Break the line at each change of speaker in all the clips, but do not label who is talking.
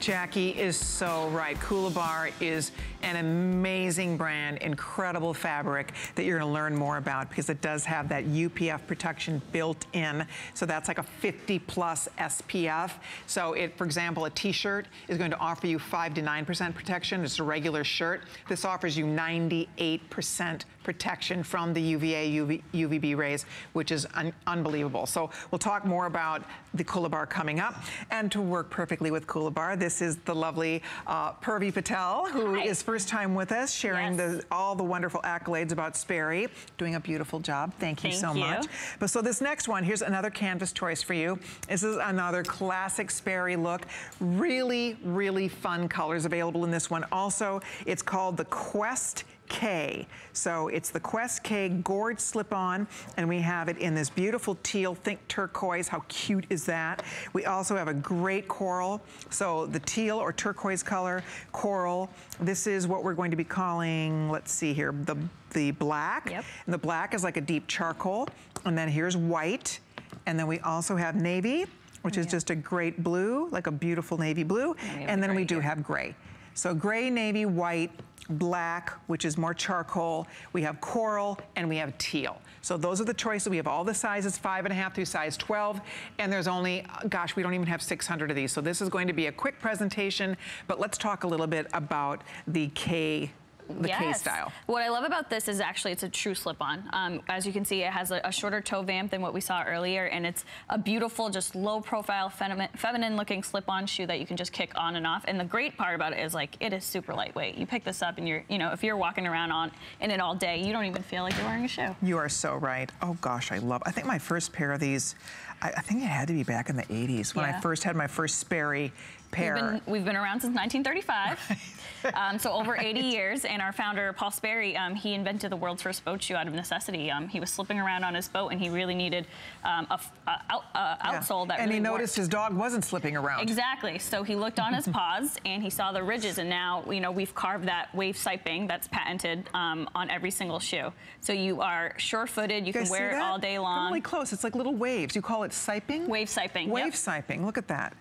Jackie is so right. Coolibar is an amazing brand, incredible fabric that you're gonna learn more about because it does have that UPF protection built in. So that's like a 50 plus SPF. So it, for example, a t-shirt is going to offer you five to 9% protection. It's a regular shirt. This offers you 98% protection from the UVA, UV, UVB rays, which is un unbelievable. So we'll talk more about the Coolibar coming up. And to work perfectly with Coolibar, this is the lovely uh, Purvi Patel, who Hi. is first time with us, sharing yes. the, all the wonderful accolades about Sperry. Doing a beautiful job. Thank you
Thank
so
you.
much. But so this next one, here's another canvas choice for you. This is another classic Sperry look. Really, really fun colors available in this one. Also, it's called the Quest Cay. So it's the Quest Cay Gored Slip-On, and we have it in this beautiful teal, think turquoise. How cute is that? We also have a great coral. So the teal or turquoise color, coral. This is what we're going to be calling, let's see here, the, the black.
Yep.
And the black is like a deep charcoal. And then here's white. And then we also have navy, which is just a great blue, like a beautiful navy blue. And, and then we do here. have gray. So gray, navy, white, black, which is more charcoal. We have coral, and we have teal. So those are the choices. We have all the sizes, five and a half through size 12, and there's only, gosh, we don't even have 600 of these. So this is going to be a quick presentation, but let's talk a little bit about the Cay the yes. Cay style.
What I love about this is actually it's a true slip-on. Um, as you can see, it has a, a, shorter toe vamp than what we saw earlier, and it's a beautiful, just low-profile, feminine-looking slip-on shoe that you can just kick on and off. And the great part about it is like it is super lightweight. You pick this up, and you're, you know, if you're walking around on in it all day, you don't even feel like you're wearing a shoe.
You are so right. Oh gosh, I love. I think my first pair of these. I, I think it had to be back in the 80s when yeah. I first had my first Sperry pair.
We've been, we've been around since 1935, um, so over 80 years. And our founder, Paul Sperry, um, he invented the world's first boat shoe out of necessity. Um, he was slipping around on his boat, and he really needed um, a, a, out, a outsole yeah. that
And
really
he noticed
worked.
his dog wasn't slipping around.
Exactly. So he looked on his paws, and he saw the ridges, and now you know we've carved that wave siping that's patented um, on every single shoe. So you are sure-footed. You, you can wear it all day long.
Really close. It's like little waves. You call it siping?
Wave siping.
Wave
yep.
siping. Look at that.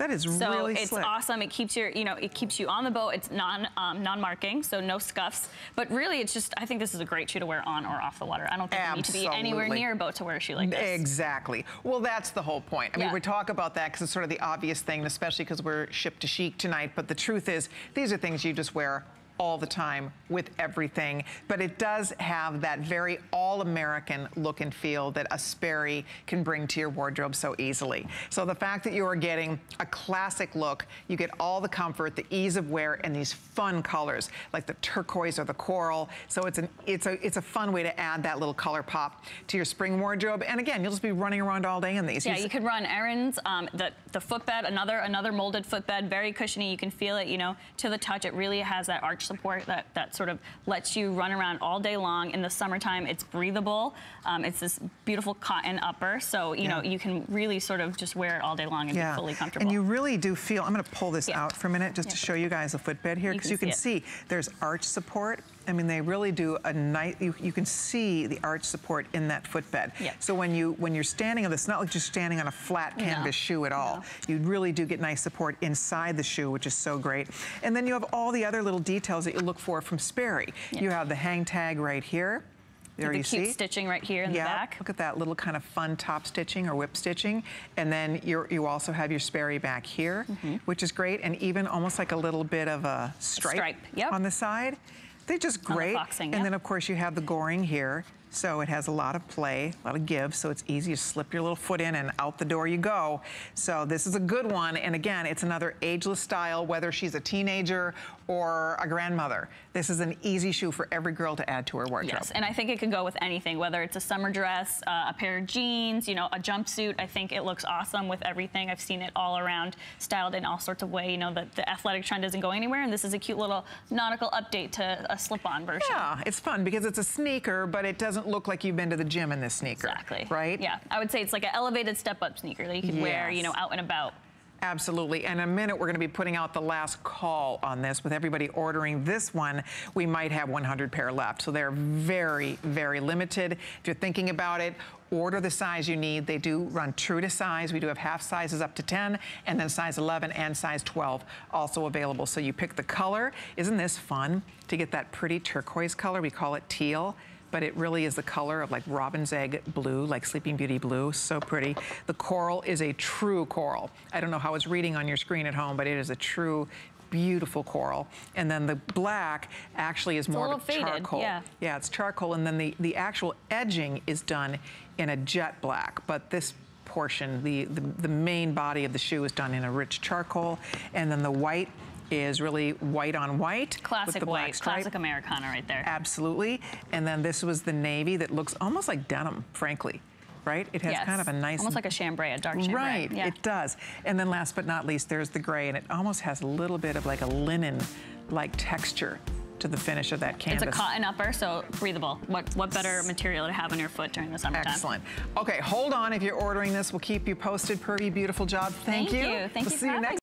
That is
so
really
it's
slick.
awesome. It keeps your, you know, it keeps you on the boat. It's non um, non-marking, so no scuffs. But really, it's just I think this is a great shoe to wear on or off the water. I don't think Absolutely. you need to be anywhere near a boat to wear a shoe like this.
Exactly. Well, that's the whole point. I mean, we talk about that because it's sort of the obvious thing, especially because we're shipped to chic tonight. But the truth is, these are things you just wear all the time with everything, but it does have that very all-American look and feel that a Sperry can bring to your wardrobe so easily. So the fact that you are getting a classic look, you get all the comfort, the ease of wear, and these fun colors, like the turquoise or the coral. So it's, an, it's, a, it's a fun way to add that little color pop to your spring wardrobe. And again, you'll just be running around all day in these.
Yeah, you could run errands. Um, the, the footbed, another, another molded footbed, very cushiony. You can feel it, you know, to the touch. It really has that arch support that, that sort of lets you run around all day long. In the summertime, it's breathable. Um, it's this beautiful cotton upper, so you yeah. know you can really sort of just wear it all day long and yeah. be fully comfortable.
And you really do feel, I'm gonna pull this yeah. out for a minute just to show you guys the footbed here, because you can, you can see, see there's arch support I mean, they really do a nice, you, you, can see the arch support in that footbed.
Yep.
So when, you, when you're standing on this, it's not like just standing on a flat canvas no. shoe at all. No. You really do get nice support inside the shoe, which is so great. And then you have all the other little details that you look for from Sperry. Yep. You have the hang tag right here. There
the
you
cute
see.
stitching right here in
yeah,
the back.
look at that little kind of fun top stitching or whip stitching. And then you you also have your Sperry back here, mm -hmm. which is great. And even almost like a little bit of a stripe, a stripe. Yep. on the side. They're just great.
The
and then of course you have the goring here. So it has a lot of play, a lot of give, so it's easy to slip your little foot in and out the door you go. So this is a good one, and again, it's another ageless style, whether she's a teenager or a grandmother. This is an easy shoe for every girl to add to her wardrobe.
Yes, and I think it could go with anything, whether it's a summer dress, uh, a pair of jeans, you know, a jumpsuit. I think it looks awesome with everything. I've seen it all around, styled in all sorts of ways. You know, the, the athletic trend isn't going anywhere, and this is a cute little nautical update to a slip-on version.
Yeah, it's fun because it's a sneaker, but it doesn't look like you've been to the gym in this sneaker.
Exactly.
Right?
Yeah, I would say it's like an elevated step-up sneaker that you can yes. wear, you know, out and about.
Absolutely. And in a minute, we're going to be putting out the last call on this. With everybody ordering this one, we might have 100 pair left. So they're very, very limited. If you're thinking about it, order the size you need. They do run true to size. We do have half sizes up to 10, and then size 11 and size 12 also available. So you pick the color. Isn't this fun to get that pretty turquoise color? We call it teal but it really is the color of like robin's egg blue, like Sleeping Beauty blue. So pretty. The coral is a true coral. I don't know how it's reading on your screen at home, but it is a true beautiful coral. And then the black actually is
It's
more of a
faded,
charcoal.
yeah.
Yeah, it's charcoal. And then the, the actual edging is done in a jet black. But this portion, the, the, the main body of the shoe is done in a rich charcoal. And then the white is really white on white.
Classic white, classic Americana right there.
Absolutely. And then this was the navy that looks almost like denim, frankly, right? It has
Yes.
kind of a nice...
Almost like a chambray, a dark chambray.
Right,
Yeah.
it does. And then last but not least, there's the gray, and it almost has a little bit of like a linen-like texture to the finish of that canvas.
It's a cotton upper, so breathable. What what better material to have on your foot during the summertime?
Excellent. Okay, hold on if you're ordering this. We'll keep you posted. Purvi, beautiful job. Thank,
Thank you. Thank
we'll
you
see you next